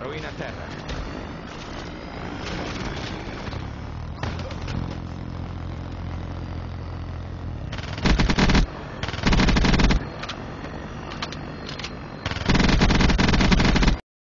Ruina a terra.